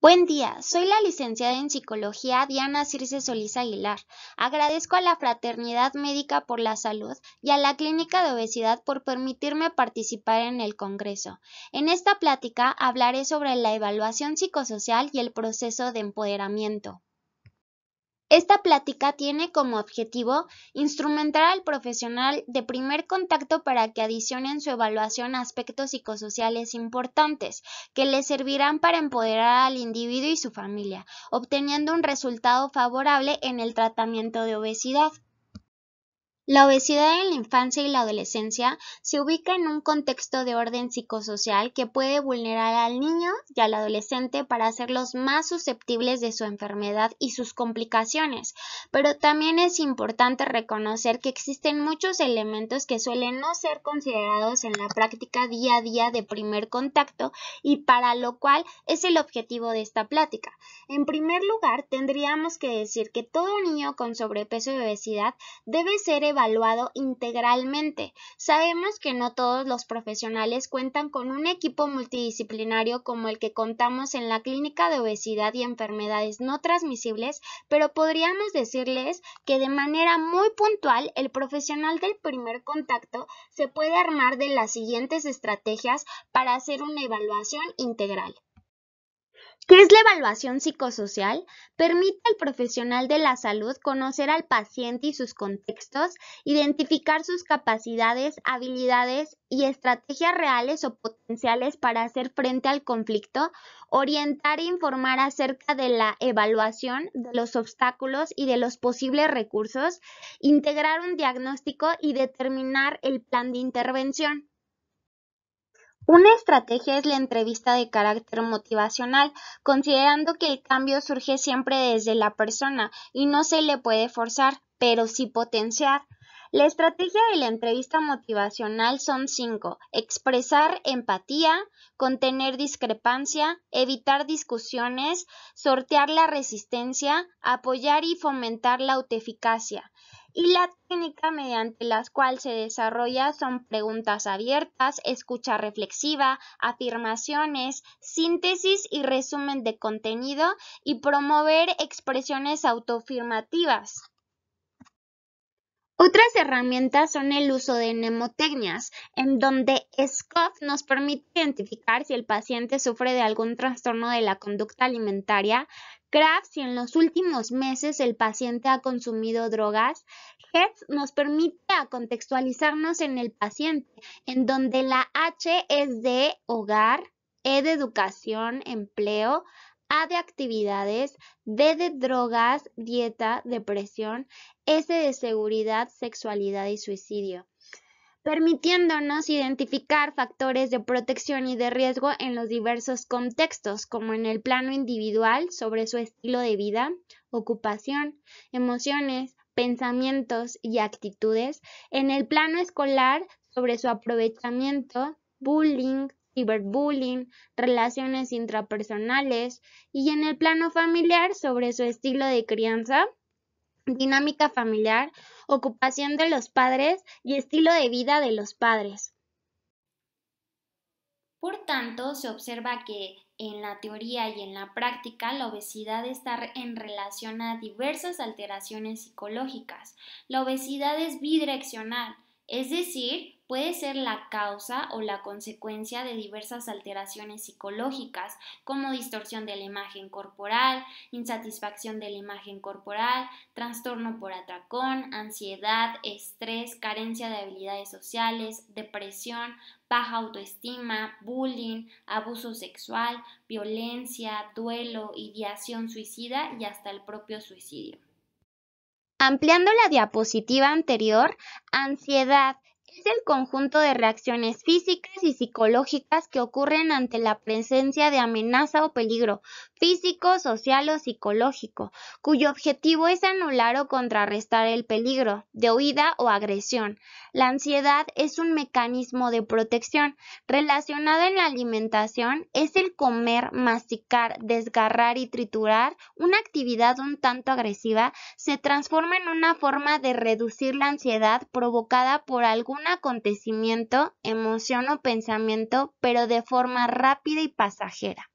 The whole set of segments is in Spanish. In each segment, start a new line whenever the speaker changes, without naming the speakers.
Buen día, soy la licenciada en Psicología Diana Circe Solís Aguilar. Agradezco a la Fraternidad Médica por la Salud y a la Clínica de Obesidad por permitirme participar en el Congreso. En esta plática hablaré sobre la evaluación psicosocial y el proceso de empoderamiento. Esta plática tiene como objetivo instrumentar al profesional de primer contacto para que adicione en su evaluación aspectos psicosociales importantes que le servirán para empoderar al individuo y su familia, obteniendo un resultado favorable en el tratamiento de obesidad. La obesidad en la infancia y la adolescencia se ubica en un contexto de orden psicosocial que puede vulnerar al niño y al adolescente para hacerlos más susceptibles de su enfermedad y sus complicaciones, pero también es importante reconocer que existen muchos elementos que suelen no ser considerados en la práctica día a día de primer contacto y para lo cual es el objetivo de esta plática. En primer lugar, tendríamos que decir que todo niño con sobrepeso y obesidad debe ser evaluado integralmente. Sabemos que no todos los profesionales cuentan con un equipo multidisciplinario como el que contamos en la Clínica de Obesidad y Enfermedades no transmisibles, pero podríamos decirles que de manera muy puntual el profesional del primer contacto se puede armar de las siguientes estrategias para hacer una evaluación integral. ¿Qué es la evaluación psicosocial? Permite al profesional de la salud conocer al paciente y sus contextos, identificar sus capacidades, habilidades y estrategias reales o potenciales para hacer frente al conflicto, orientar e informar acerca de la evaluación, de los obstáculos y de los posibles recursos, integrar un diagnóstico y determinar el plan de intervención. Una estrategia es la entrevista de carácter motivacional, considerando que el cambio surge siempre desde la persona y no se le puede forzar, pero sí potenciar. La estrategia de la entrevista motivacional son cinco. Expresar empatía, contener discrepancia, evitar discusiones, sortear la resistencia, apoyar y fomentar la autoeficacia y la técnica mediante la cual se desarrolla son preguntas abiertas, escucha reflexiva, afirmaciones, síntesis y resumen de contenido y promover expresiones autoafirmativas. Otras herramientas son el uso de mnemotecnias, en donde SCOF nos permite identificar si el paciente sufre de algún trastorno de la conducta alimentaria, CRAFT si en los últimos meses el paciente ha consumido drogas, HEDS nos permite contextualizarnos en el paciente, en donde la H es de hogar, E de educación, empleo, a de actividades, D de drogas, dieta, depresión, S de seguridad, sexualidad y suicidio, permitiéndonos identificar factores de protección y de riesgo en los diversos contextos, como en el plano individual sobre su estilo de vida, ocupación, emociones, pensamientos y actitudes, en el plano escolar sobre su aprovechamiento, bullying, ciberbullying, relaciones intrapersonales y en el plano familiar sobre su estilo de crianza, dinámica familiar, ocupación de los padres y estilo de vida de los padres. Por tanto, se observa que en la teoría y en la práctica la obesidad está en relación a diversas alteraciones psicológicas. La obesidad es bidireccional, es decir, puede ser la causa o la consecuencia de diversas alteraciones psicológicas, como distorsión de la imagen corporal, insatisfacción de la imagen corporal, trastorno por atracón, ansiedad, estrés, carencia de habilidades sociales, depresión, baja autoestima, bullying, abuso sexual, violencia, duelo, ideación suicida y hasta el propio suicidio. Ampliando la diapositiva anterior, ansiedad es el conjunto de reacciones físicas y psicológicas que ocurren ante la presencia de amenaza o peligro físico, social o psicológico, cuyo objetivo es anular o contrarrestar el peligro de huida o agresión. La ansiedad es un mecanismo de protección relacionado en la alimentación, es el comer, masticar, desgarrar y triturar, una actividad un tanto agresiva, se transforma en una forma de reducir la ansiedad provocada por algún acontecimiento, emoción o pensamiento, pero de forma rápida y pasajera.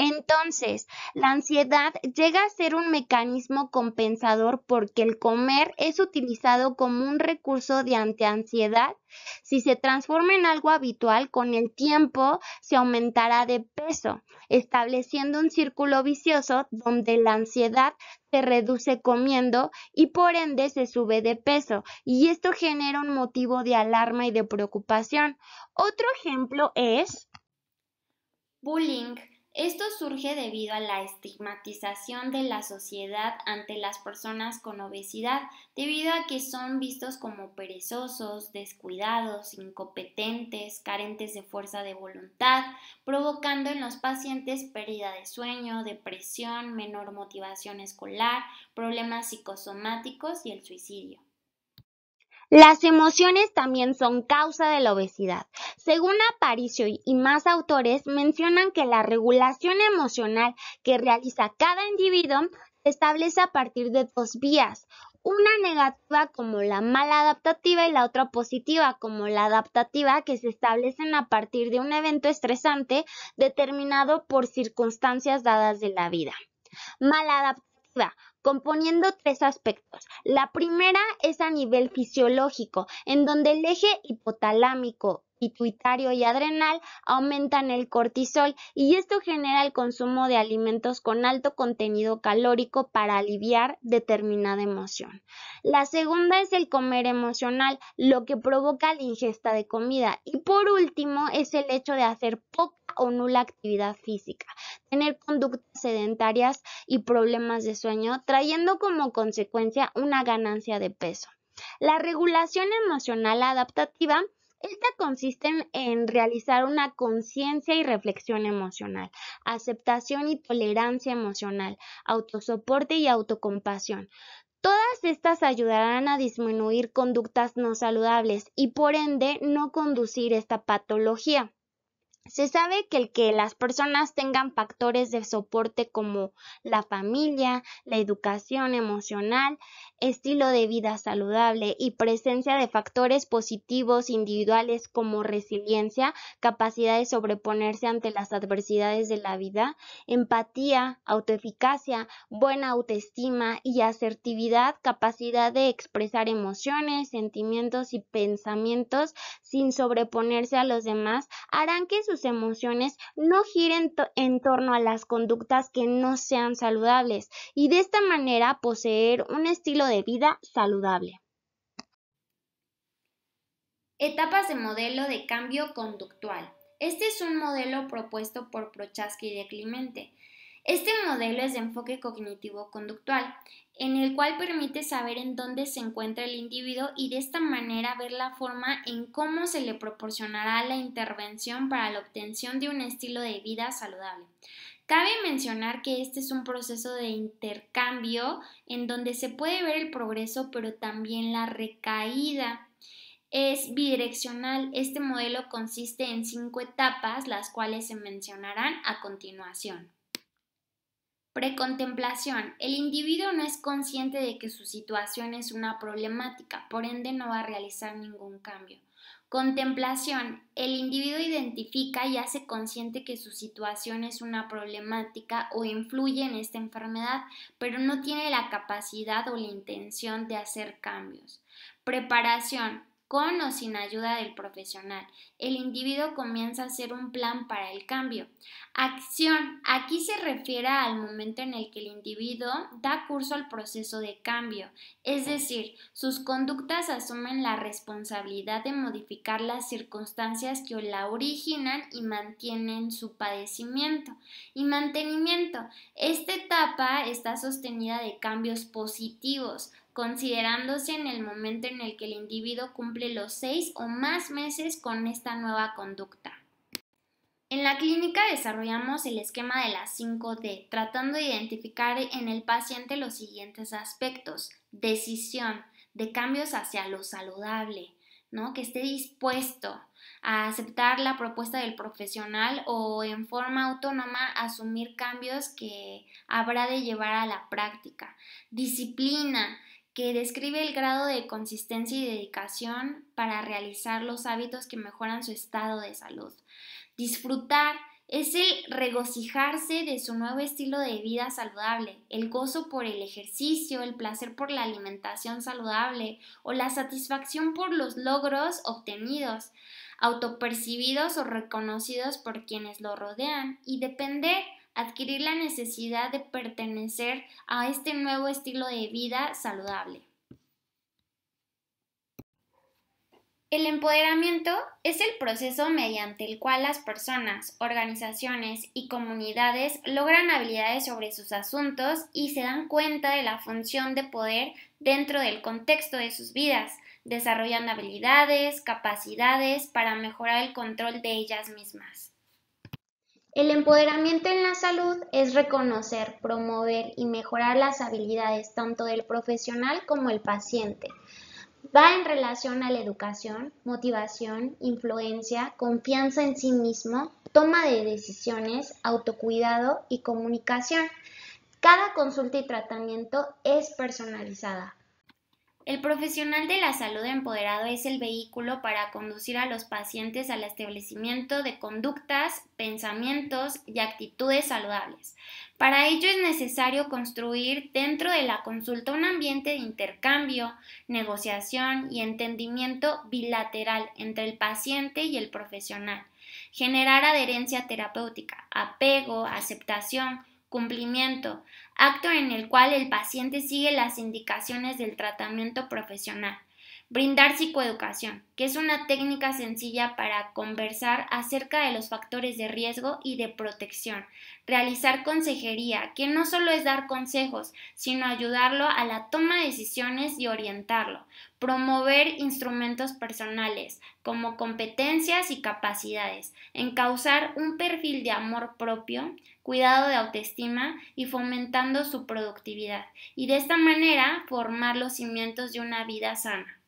Entonces, la ansiedad llega a ser un mecanismo compensador porque el comer es utilizado como un recurso de antiansiedad. Si se transforma en algo habitual, con el tiempo se aumentará de peso, estableciendo un círculo vicioso donde la ansiedad se reduce comiendo y por ende se sube de peso y esto genera un motivo de alarma y de preocupación. Otro ejemplo es
bullying esto surge debido a la estigmatización de la sociedad ante las personas con obesidad, debido a que son vistos como perezosos, descuidados, incompetentes, carentes de fuerza de voluntad, provocando en los pacientes pérdida de sueño, depresión, menor motivación escolar, problemas psicosomáticos y el suicidio.
Las emociones también son causa de la obesidad. Según Aparicio y más autores mencionan que la regulación emocional que realiza cada individuo se establece a partir de dos vías, una negativa como la mala adaptativa y la otra positiva como la adaptativa que se establecen a partir de un evento estresante determinado por circunstancias dadas de la vida. Mala adaptativa componiendo tres aspectos. La primera es a nivel fisiológico, en donde el eje hipotalámico, pituitario y adrenal aumentan el cortisol y esto genera el consumo de alimentos con alto contenido calórico para aliviar determinada emoción. La segunda es el comer emocional, lo que provoca la ingesta de comida. Y por último es el hecho de hacer poca o nula actividad física, tener conductas sedentarias y problemas de sueño, trayendo como consecuencia una ganancia de peso. La regulación emocional adaptativa esta consiste en, realizar una conciencia y reflexión emocional, aceptación y tolerancia emocional, autosoporte y autocompasión. Todas estas ayudarán a disminuir conductas no saludables y por ende no conducir esta patología. Se sabe que el que las personas tengan factores de soporte como la familia, la educación emocional, estilo de vida saludable y presencia de factores positivos individuales como resiliencia, capacidad de sobreponerse ante las adversidades de la vida, empatía, autoeficacia, buena autoestima y asertividad, capacidad de expresar emociones, sentimientos y pensamientos sin sobreponerse a los demás, harán que sus emociones no giren en torno a las conductas que no sean saludables. Y de esta manera poseer un estilo de vida saludable.
Etapas de modelo de cambio conductual. Este es un modelo propuesto por Prochaska y de Clemente. Este modelo es de enfoque cognitivo-conductual, en el cual permite saber en dónde se encuentra el individuo y de esta manera ver la forma en cómo se le proporcionará la intervención para la obtención de un estilo de vida saludable. Cabe mencionar que este es un proceso de intercambio en donde se puede ver el progreso pero también la recaída. Es bidireccional. Este modelo consiste en cinco etapas, las cuales se mencionarán a continuación. Precontemplación. El individuo no es consciente de que su situación es una problemática, por ende no va a realizar ningún cambio. Contemplación. El individuo identifica y hace consciente que su situación es una problemática o influye en esta enfermedad, pero no tiene la capacidad o la intención de hacer cambios. Preparación con o sin ayuda del profesional. El individuo comienza a hacer un plan para el cambio. Acción. Aquí se refiere al momento en el que el individuo da curso al proceso de cambio, es decir, sus conductas asumen la responsabilidad de modificar las circunstancias que la originan y mantienen su padecimiento. Y mantenimiento. Esta etapa está sostenida de cambios positivos, considerándose en el momento en el que el individuo cumple los seis o más meses con esta nueva conducta. En la clínica desarrollamos el esquema de las 5D, tratando de identificar en el paciente los siguientes aspectos. Decisión de cambios hacia lo saludable, ¿no? Que esté dispuesto a aceptar la propuesta del profesional o en forma autónoma asumir cambios que habrá de llevar a la práctica. Disciplina, que describe el grado de consistencia y dedicación para realizar los hábitos que mejoran su estado de salud. Disfrutar, es el regocijarse de su nuevo estilo de vida saludable, el gozo por el ejercicio, el placer por la alimentación saludable o la satisfacción por los logros obtenidos, autopercibidos o reconocidos por quienes lo rodean y depender, adquirir la necesidad de pertenecer a este nuevo estilo de vida saludable. El empoderamiento es el proceso mediante el cual las personas, organizaciones y comunidades logran habilidades sobre sus asuntos y se dan cuenta de la función de poder dentro del contexto de sus vidas, desarrollando habilidades, capacidades para mejorar el control de ellas mismas.
El empoderamiento en la salud es reconocer, promover y mejorar las habilidades tanto del profesional como el paciente Va en relación a la educación, motivación, influencia, confianza en sí mismo, toma de decisiones, autocuidado y comunicación. Cada consulta y tratamiento es personalizada.
El profesional de la salud empoderado es el vehículo para conducir a los pacientes al establecimiento de conductas, pensamientos y actitudes saludables. Para ello es necesario construir dentro de la consulta un ambiente de intercambio, negociación y entendimiento bilateral entre el paciente y el profesional, generar adherencia terapéutica, apego, aceptación, cumplimiento, acto en el cual el paciente sigue las indicaciones del tratamiento profesional. Brindar psicoeducación, que es una técnica sencilla para conversar acerca de los factores de riesgo y de protección. Realizar consejería, que no solo es dar consejos, sino ayudarlo a la toma de decisiones y orientarlo. Promover instrumentos personales, como competencias y capacidades. Encauzar un perfil de amor propio, cuidado de autoestima y fomentando su productividad. Y de esta manera formar los cimientos de una vida sana.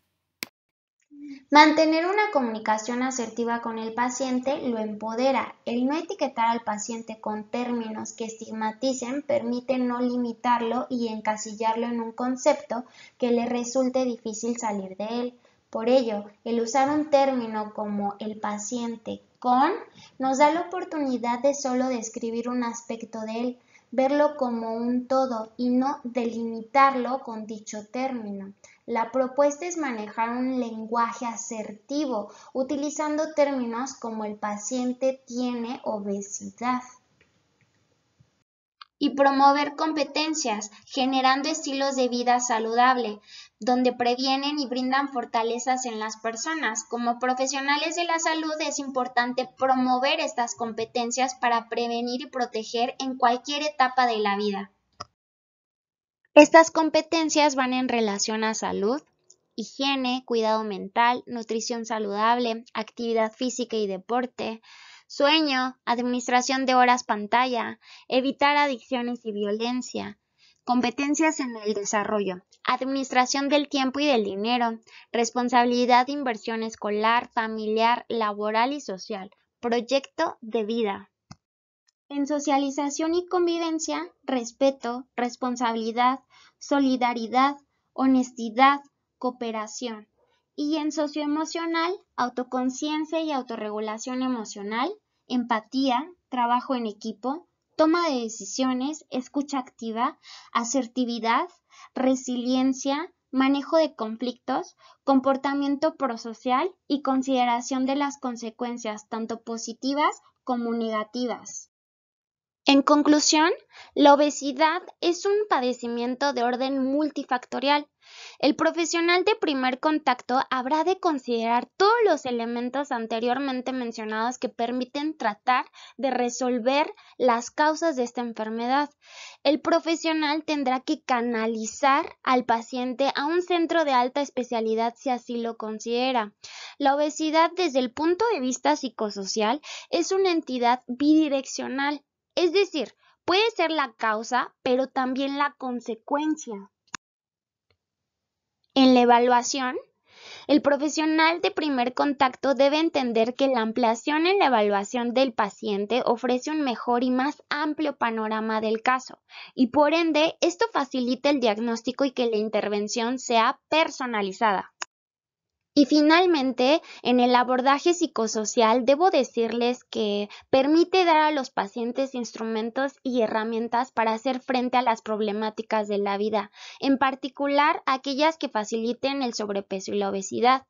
Mantener una comunicación asertiva con el paciente lo empodera. El no etiquetar al paciente con términos que estigmaticen permite no limitarlo y encasillarlo en un concepto que le resulte difícil salir de él. Por ello, el usar un término como el paciente con nos da la oportunidad de solo describir un aspecto de él, verlo como un todo y no delimitarlo con dicho término. La propuesta es manejar un lenguaje asertivo, utilizando términos como el paciente tiene obesidad. Y promover competencias, generando estilos de vida saludable, donde previenen y brindan fortalezas en las personas. Como profesionales de la salud es importante promover estas competencias para prevenir y proteger en cualquier etapa de la vida. Estas competencias van en relación a salud, higiene, cuidado mental, nutrición saludable, actividad física y deporte, sueño, administración de horas pantalla, evitar adicciones y violencia, competencias en el desarrollo, administración del tiempo y del dinero, responsabilidad de inversión escolar, familiar, laboral y social, proyecto de vida. En socialización y convivencia, respeto, responsabilidad, solidaridad, honestidad, cooperación. Y en socioemocional, autoconciencia y autorregulación emocional, empatía, trabajo en equipo, toma de decisiones, escucha activa, asertividad, resiliencia, manejo de conflictos, comportamiento prosocial y consideración de las consecuencias tanto positivas como negativas. En conclusión, la obesidad es un padecimiento de orden multifactorial. El profesional de primer contacto habrá de considerar todos los elementos anteriormente mencionados que permiten tratar de resolver las causas de esta enfermedad. El profesional tendrá que canalizar al paciente a un centro de alta especialidad si así lo considera. La obesidad desde el punto de vista psicosocial es una entidad bidireccional es decir, puede ser la causa, pero también la consecuencia. En la evaluación, el profesional de primer contacto debe entender que la ampliación en la evaluación del paciente ofrece un mejor y más amplio panorama del caso y por ende esto facilita el diagnóstico y que la intervención sea personalizada. Y finalmente, en el abordaje psicosocial, debo decirles que permite dar a los pacientes instrumentos y herramientas para hacer frente a las problemáticas de la vida, en particular aquellas que faciliten el sobrepeso y la obesidad.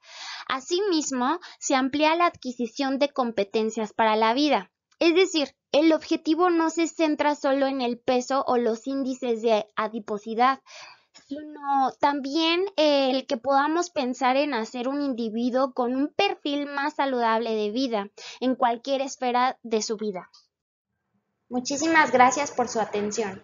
Asimismo, se amplía la adquisición de competencias para la vida. Es decir, el objetivo no se centra solo en el peso o los índices de adiposidad, sino también el que podamos pensar en hacer un individuo con un perfil más saludable de vida en cualquier esfera de su vida. Muchísimas gracias por su atención.